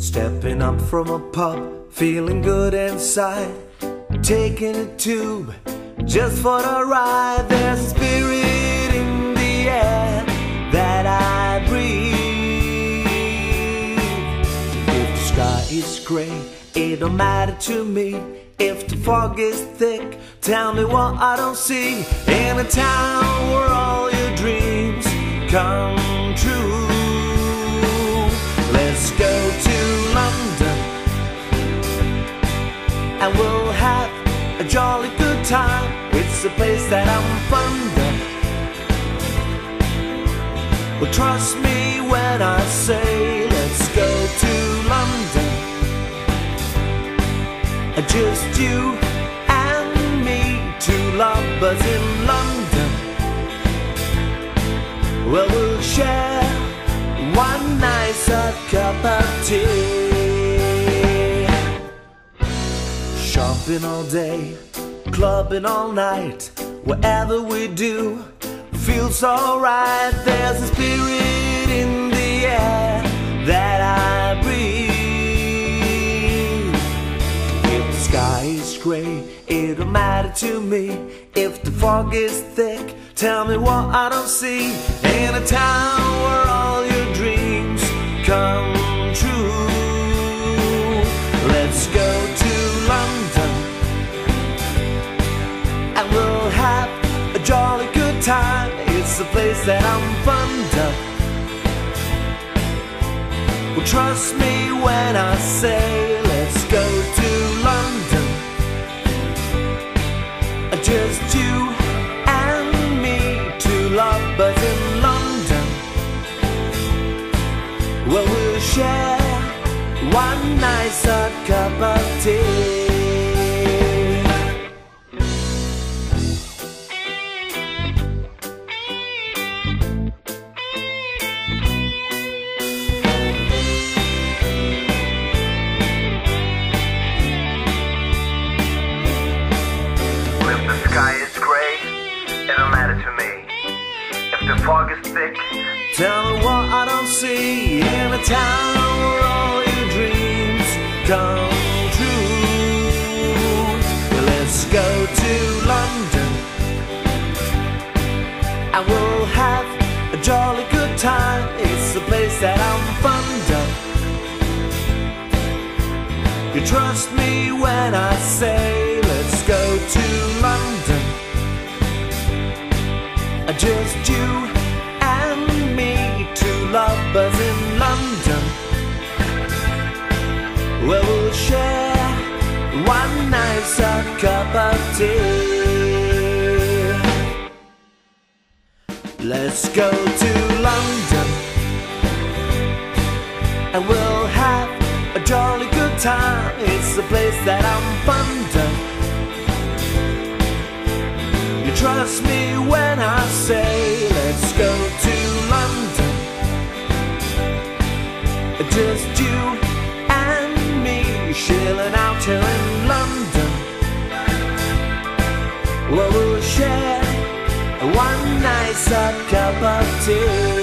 Stepping up from a pub, feeling good inside. Taking a tube just for the ride. There's a spirit in the air that I breathe. If the sky is gray, it don't matter to me. If the fog is thick, tell me what I don't see. In a town where all your dreams come and we'll have a jolly good time. It's a place that I'm fond of. Well, trust me when I say let's go to London. Just you and me, two lovers in London. Well, we'll share one nice cup of tea. Shopping all day, clubbing all night, whatever we do feels alright. There's a spirit in the air that I breathe. If the sky is gray, it don't matter to me. If the fog is thick, tell me what I don't see. In a town where all your dreams come true. That I'm fond of. Well, trust me when I say let's go to London. Just you and me, two lovers in London. Well, we'll share one nice hot cup of tea. Thick, Tell me what I don't see in a town where all your dreams come true. Let's go to London and we'll have a jolly good time. It's a place that I'm fond of. You trust me when I say let's go to London. Just you nice hot cup of tea. Let's go to London and we'll have a jolly good time. It's a place that I'm fond of. You trust me when I nice hot cup of tea.